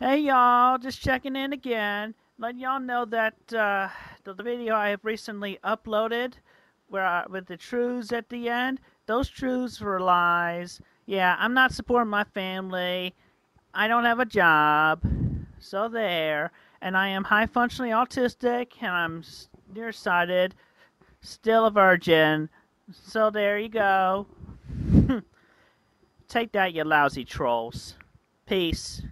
Hey y'all, just checking in again. Letting y'all know that uh, the video I have recently uploaded, where I, with the truths at the end, those truths were lies. Yeah, I'm not supporting my family. I don't have a job, so there. And I am high functionally autistic, and I'm nearsighted, still a virgin. So there you go. Take that, you lousy trolls. Peace.